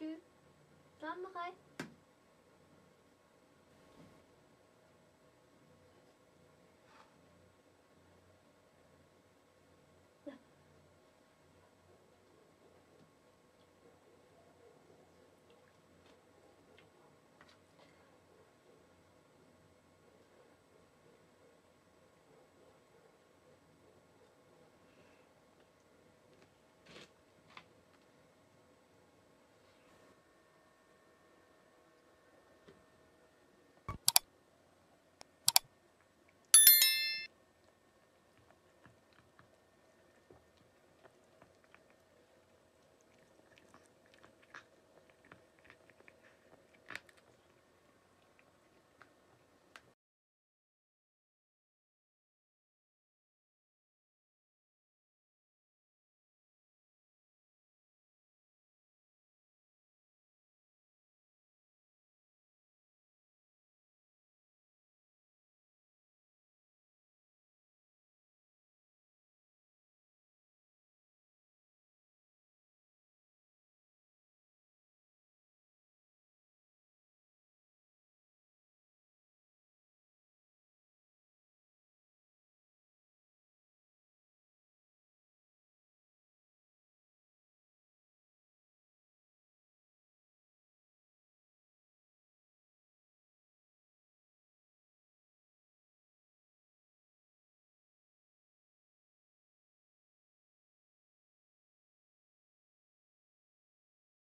Tschüss. Dann rein.